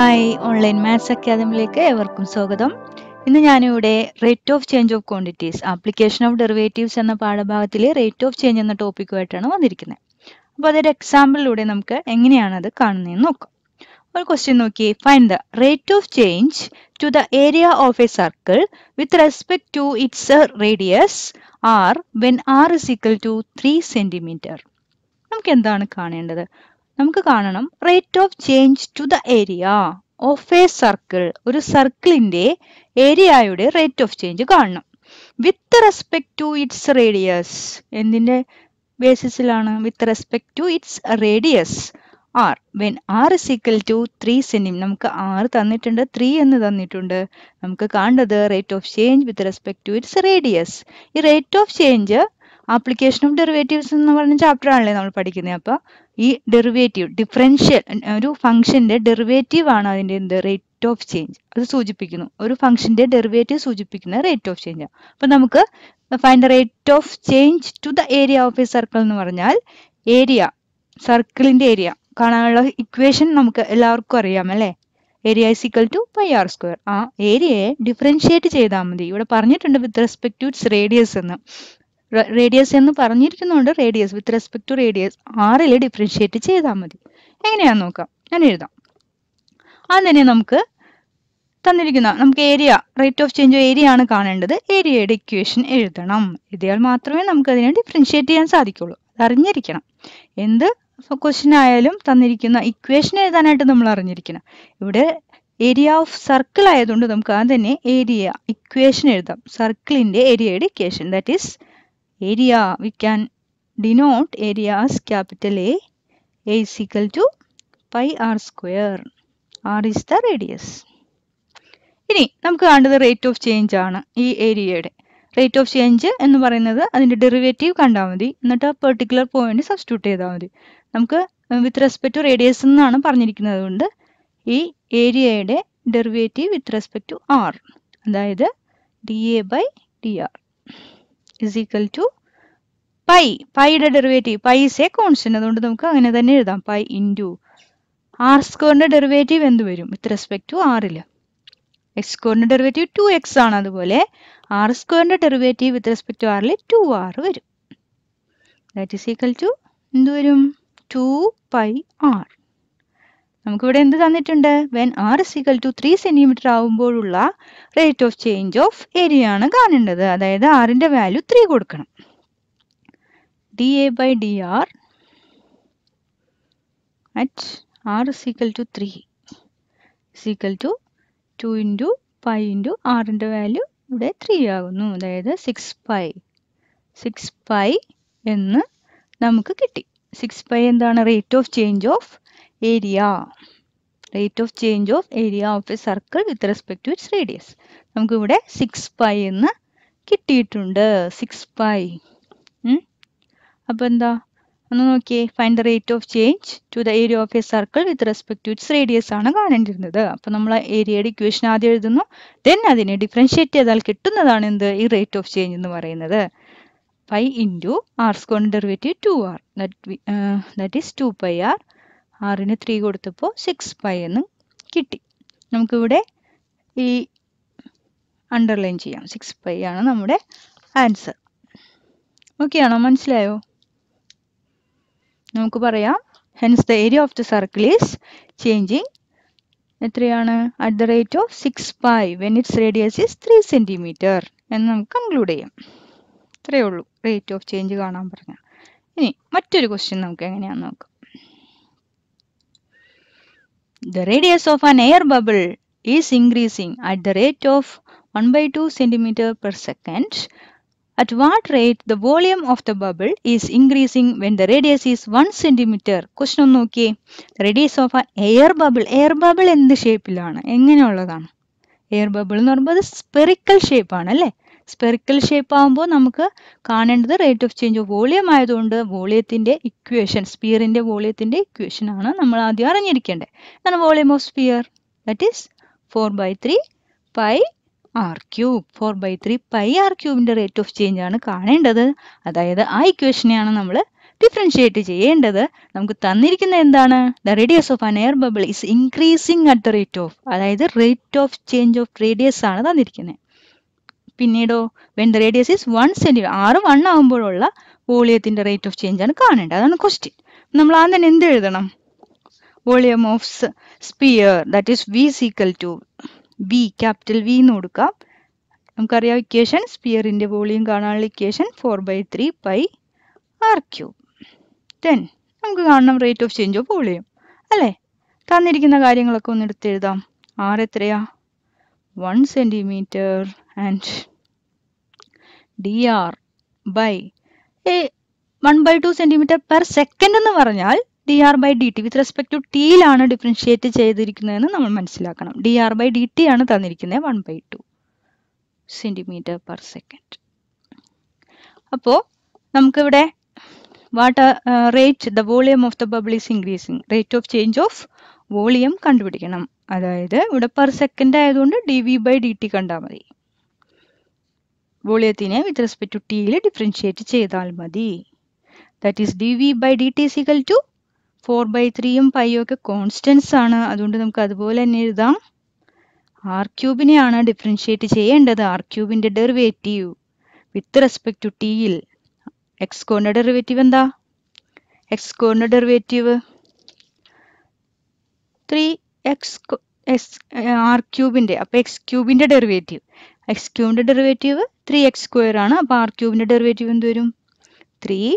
Hi online maths അക്കാദമിയിലേക്ക് ഏവർക്കും സ്വാഗതം. ഇന്ന് ഞാനിവിടെ rate of change of quantities application of derivatives എന്ന പാഠഭാഗത്തിലെ റേറ്റ് ഓഫ് ചേഞ്ച് എന്ന ടോപ്പിക്കുമായിട്ടാണ് വന്നിരിക്കുന്നത്. അപ്പോൾ അതൊരു എക്സാമ്പിളിലൂടെ നമുക്ക് എങ്ങനെയാണ് അത് കാണുന്നതെന്ന് നോക്കാം. ഒരു ക്വസ്റ്റ്യൻ നോക്കി find the rate of change to the area of a circle with respect to its radius R when R is equal to three centimetre നമുക്ക് എന്താണ് കാണേണ്ടത്? നമുക്ക് കാണണം. Rate of change to the area of a circle ഒരു സർക്കിളിന്റെ ഏരിയയുടെ rate of change കാണണം. With respect to its radius എന്തിന്റെ ബേസിസിലാണ് with respect to its radius R when R is equal to three centimetre നമുക്ക് ആറ് തന്നിട്ടുണ്ട് ത്രീ എന്ന് തന്നിട്ടുണ്ട്. നമുക്ക് കാണേണ്ടത് rate of change with respect to its radius ഈ rate of change application of derivatives എന്ന് പറഞ്ഞ ചാപ്റ്റർ ആണല്ലേ നമ്മൾ പഠിക്കുന്നത് അപ്പോൾ ഈ ഡെറിവേറ്റീവ് ഡിഫറൻഷ്യൽ ഒരു ഫംഗ്ഷന്റെ ഡെറിവേറ്റീവ് ആണ് അതിന്റെ എന്ത് റേറ്റ് ഓഫ് ചേഞ്ച് അത് സൂചിപ്പിക്കുന്നു. ഒരു ഫംഗ്ഷന്റെ ഡെറിവേറ്റീവ് സൂചിപ്പിക്കുന്ന റേറ്റ് ഓഫ് ചേഞ്ച് അപ്പൊ നമുക്ക് find the rate of change to the area of a circle എന്ന് പറഞ്ഞാൽ ഏരിയ സർക്കിളിന്റെ ഏരിയ കാണാനുള്ള ഇക്വേഷൻ നമുക്ക് എല്ലാവർക്കും അറിയാം അല്ലേ? Area is equal to pi R square ആ ഏരിയയെ ഡിഫറൻഷിയേറ്റ് ചെയ്താൽ മതി. ഇവിടെ പറഞ്ഞിട്ടുണ്ട് with respect to its radius എന്ന്. റേഡിയസ് എന്ന് പറഞ്ഞിരിക്കുന്നുണ്ട് radius with respect to radius ആറിൽ ഡിഫറൻഷിയേറ്റ് ചെയ്താൽ മതി. എങ്ങനെയാന്ന് നോക്കാം? ഞാൻ എഴുതാം. ആദ്യം തന്നെ നമുക്ക് തന്നിരിക്കുന്ന നമുക്ക് area rate of change area ആണ് കാണേണ്ടത്. ഏരിയയുടെ ഇക്വേഷൻ എഴുതണം. എഴുതിയാൽ മാത്രമേ നമുക്ക് അതിനെ ഡിഫറൻഷിയേറ്റ് ചെയ്യാൻ സാധിക്കുള്ളൂ. അത് അറിഞ്ഞിരിക്കണം. എന്ത് ക്വസ്റ്റ്യൻ ആയാലും തന്നിരിക്കുന്ന ഇക്വേഷൻ എഴുതാനായിട്ട് നമ്മൾ അറിഞ്ഞിരിക്കണം. ഇവിടെ ഏരിയ ഓഫ് സർക്കിൾ ആയതുകൊണ്ട് നമുക്ക് ആ തന്നെ ഏരിയ ഇക്വേഷൻ എഴുതാം. സർക്കിളിന്റെ ഏരിയയുടെ equation that is area we can denote area as capital A A is equal to pi r square. R is the radius. ഇനി നമുക്ക് കാണേണ്ടത് റേറ്റ് ഓഫ് ചേഞ്ച് ആണ് ഈ ഏരിയയുടെ റേറ്റ് ഓഫ് ചേഞ്ച് എന്ന് പറയുന്നത് അതിന്റെ ഡെറിവേറ്റീവ് കണ്ടാൽ മതി. എന്നിട്ട് ആ പെർട്ടിക്കുലർ പോയിന്റ് സബ്സ്റ്റിറ്റ്യൂട്ട് ചെയ്താൽ മതി. നമുക്ക് വിത്ത് റെസ്പെക്ട് ടു റേഡിയസ് എന്നാണ് പറഞ്ഞിരിക്കുന്നത് കൊണ്ട് ഈ ഏരിയയുടെ derivative with respect to R അതായത് D A by D R is equal to pi പൈയുടെ derivative pi is a constant അതുകൊണ്ട് നമുക്ക് അങ്ങനെ തന്നെ എഴുതാം. പൈ ഇന്റു ആർ സ്ക്വയറിന്റെ ഡെറിവേറ്റീവ് എന്ത് വരും? വിത്ത് റെസ്പെക്ട് ടു ആറിൽ എക്സ് സ്ക്വയറിന്റെ ഡെറിവേറ്റീവ് ടു എക്സ് ആണ്. അതുപോലെ ആർ സ്ക്വയറിന്റെ ഡെറിവേറ്റീവ് വിത്ത് റെസ്പെക്ട് ടു ആറിൽ ടു ആർ വരും. ദാറ്റ് ഈസ് ഈക്വൽ ടു എന്ത് വരും? ടു പൈ ആർ നമുക്കിവിടെ എന്ത് തന്നിട്ടുണ്ട്? When R is to three centimetre ആവുമ്പോഴുള്ള rate of change of area ആണ് കാണേണ്ടത്. അതായത് ആറിന്റെ വാല്യൂ ത്രീ കൊടുക്കണം. D A by D R at R is to three is to two into pi into ആറിന്റെ value ഇവിടെ ത്രീ ആകുന്നു. അതായത് six pi six pi എന്ന് നമുക്ക് കിട്ടി. സിക്സ് പൈ എന്താണ് rate of change of area rate of change of area of a circle with respect to its radius നമുക്കിവിടെ six pi എന്ന് കിട്ടിയിട്ടുണ്ട്. സിക്സ് പൈ അപ്പോൾ എന്താ? ഒന്ന് നോക്കിയേ. Find the rate of change to the area of a circle with respect to its radius ആണ് കാണേണ്ടിരുന്നത്. അപ്പോൾ നമ്മൾ ഏരിയയുടെ ഇക്വേഷൻ ആദ്യം എഴുതുന്നു. ദെൻ അതിനെ ഡിഫറൻഷ്യേറ്റ് ചെയ്താൽ കിട്ടുന്നതാണ് എന്ത്? ഈ റേറ്റ് ഓഫ് ചേഞ്ച് എന്ന് പറയുന്നത്. Pi into R square derivative two R that is two pi R ആറിന് ത്രീ കൊടുത്തപ്പോൾ സിക്സ് പൈ എന്ന് കിട്ടി. നമുക്കിവിടെ ഈ അണ്ടർലൈൻ ചെയ്യാം. സിക്സ് പൈ ആണ് നമ്മുടെ ആൻസർ ഓക്കെ ആണോ? മനസ്സിലായോ? നമുക്ക് പറയാം. Hence the area of the circle is changing എത്രയാണ്? At the rate of six pi when its radius is three centimetre എന്ന് നമുക്ക് കൺക്ലൂഡ് ചെയ്യാം. ഇത്രയേ ഉള്ളൂ. റേറ്റ് ഓഫ് ചേഞ്ച് കാണാൻ പറഞ്ഞ. ഇനി മറ്റൊരു ക്വസ്റ്റ്യൻ നമുക്ക് എങ്ങനെയാണെന്ന് നോക്കാം. The radius of an air bubble is increasing at the rate of 1 by 2 centimeter per second. At what rate the volume of the bubble is increasing when the radius is 1 centimeter? Question ഒന്ന് നോക്കിയേ radius of air bubble air bubble എന്ത് ഷേപ്പിലാണ് എങ്ങനെയുള്ളതാണ് air bubble എന്ന് പറയുമ്പോൾ അത് spherical ഷേപ്പാണ് അല്ലേ spherical shape ആകുമ്പോൾ നമുക്ക് കാണേണ്ടത് rate of change of volume ആയതുകൊണ്ട് വോളിയത്തിന്റെ ഇക്വേഷൻ സ്പിയറിന്റെ വോളിയത്തിന്റെ ഇക്വേഷൻ ആണ് നമ്മൾ ആദ്യം അറിഞ്ഞിരിക്കേണ്ടത്. എന്താണ് volume of sphere that is four by three pi R cube four by three pi R ക്യൂബിന്റെ rate of change ആണ് കാണേണ്ടത്. അതായത് ആ ഇക്വേഷനെയാണ് നമ്മൾ ഡിഫറൻഷിയേറ്റ് ചെയ്യേണ്ടത്. നമുക്ക് തന്നിരിക്കുന്ന എന്താണ്? The radius of an air bubble is increasing at the rate of അതായത് rate of change of radius ആണ് തന്നിരിക്കുന്നത്. പിന്നീടോ when the radius is one centimetre R one ആകുമ്പോഴുള്ള വോളിയത്തിന്റെ റേറ്റ് ഓഫ് ചേഞ്ച് ആണ് കാണേണ്ടത്. അതാണ് ക്വസ്റ്റ്യൻ നമ്മൾ ആദ്യം തന്നെ എന്ത് എഴുതണം? Volume of sphere that is V equal to V capital V എന്ന് കൊടുക്കാം നമുക്കറിയാം ഇക്വേഷൻ സ്പിയറിന്റെ വോളിയം കാണാനുള്ള equation four by three pi R cube then നമുക്ക് കാണണം rate of change of volume. അല്ലേ? തന്നിരിക്കുന്ന കാര്യങ്ങളൊക്കെ ഒന്ന് എടുത്ത് എഴുതാം. ആർ എത്രയാ? One centimetre and D R by one by two centimetre per second എന്ന് പറഞ്ഞാൽ D R by D T with respect to ടിയിലാണ് differentiate ചെയ്തിരിക്കുന്നതെന്ന് നമ്മൾ മനസ്സിലാക്കണം. ഡി ആർ ബൈ ആണ് തന്നിരിക്കുന്നത് one by two centimetre per second അപ്പോൾ നമുക്കിവിടെ what rate the volume of the bubble is increasing rate of change of volume കണ്ടുപിടിക്കണം. അതായത് ഇവിടെ പെർ സെക്കൻഡ് ആയതുകൊണ്ട് D V by D T കണ്ടാൽ മതി. വോളിയത്തിനെ വിത്ത് റെസ്പെക്ട് ടു ടിയിൽ ഡിഫറൻഷിയേറ്റ് ചെയ്താൽ മതി. That is D V by D T equal to four by ത്രീയും പൈയും ഒക്കെ കോൺസ്റ്റൻസ് ആണ്. അതുകൊണ്ട് നമുക്ക് അതുപോലെ തന്നെ എഴുതാം. ആർ ക്യൂബിനെയാണ് ഡിഫറൻഷിയേറ്റ് ചെയ്യേണ്ടത്. ആർ ക്യൂബിന്റെ ഡെറിവേറ്റീവ് വിത്ത് റെസ്പെക്ട് ടു ടിയിൽ എക്സ് സ്കോറിന്റെ ഡെറിവേറ്റീവ് എന്താ? X സ്കോറിന്റെ derivative three X X R ക്യൂബിന്റെ അപ്പൊ എക്സ് ക്യൂബിന്റെ ഡെറിവേറ്റീവ് എക്സ് ക്യൂബിന്റെ ഡെറിവേറ്റീവ് ത്രീ എക്സ് സ്ക്വയർ ആണ്. അപ്പൊ ആർ ക്യൂബിന്റെ ഡെറിവേറ്റീവ് എന്ത് വരും? ത്രീ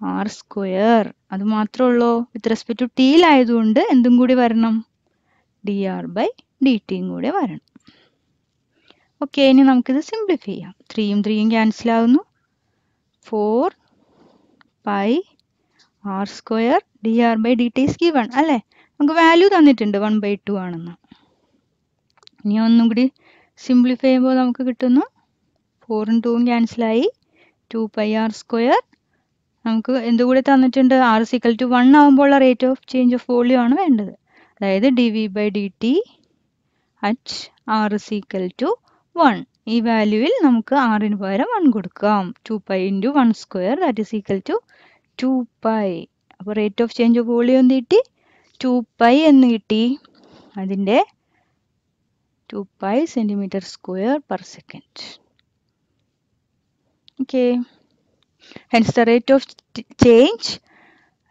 ആർ സ്ക്വയർ അത് മാത്രമേ ഉള്ളൂ. വിത്ത് റെസ്പെക്ട് ടു ആയതുകൊണ്ട് എന്തും കൂടി വരണം? ഡി ആർ ബൈ ഡി ടിയും കൂടെ വരണം. ഓക്കെ ഇനി നമുക്കിത് സിംപ്ലിഫൈ ചെയ്യാം. ത്രീയും ത്രീയും ക്യാൻസൽ ആകുന്നു four pi R square D R by D T is given അല്ലേ? നമുക്ക് വാല്യൂ തന്നിട്ടുണ്ട്. വൺ ബൈ ടു ആണെന്ന്. ഇനി ഒന്നും കൂടി സിംപ്ലിഫൈ ചെയ്യുമ്പോൾ നമുക്ക് കിട്ടുന്നു. ഫോറും ടൂവും ക്യാൻസലായി ടു പൈ ആർ സ്ക്വയർ നമുക്ക് എന്തുകൂടി തന്നിട്ടുണ്ട്? ആർ സിക്കൽ ടു വൺ ആകുമ്പോൾ rate of change of volume ആണ് വേണ്ടത്. അതായത് D V by D T at R equal to one ഈ വാല്യൂവിൽ നമുക്ക് ആറിന് പകരം വൺ കൊടുക്കാം. Two pi into one square that is equal to two pi അപ്പോൾ rate of change of volume എന്ത് കിട്ടി? ടു പൈ എന്ന് കിട്ടി. അതിന്റെ two pi centimetre square per second okay hence the rate of change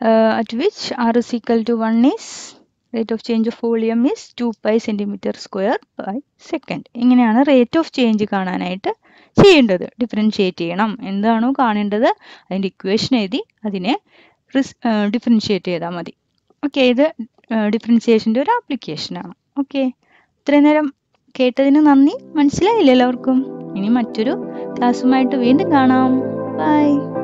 uh, at which r is equal to 1 is rate of change of volume is 2 pi centimeter square by second. ഇങ്ങനെയാണ് rate of change കാണാനായിട്ട് ചെയ്യേണ്ടത്. Differentiate ചെയ്യണം. എന്താണോ കാണേണ്ടത് അതിന്റെ equation എഴുതി അതിനെ differentiate ചെയ്താൽ മതി. ഓക്കെ ഇത് ഡിഫറൻഷിയേഷന്റെ ഒരു ആപ്ലിക്കേഷനാണ് ഓക്കെ ഇത്രയും നേരം കേട്ടതിന് നന്ദി. മനസ്സിലായില്ല എല്ലാവർക്കും ഇനി മറ്റൊരു ക്ലാസ്സുമായിട്ട് വീണ്ടും കാണാം. Bye.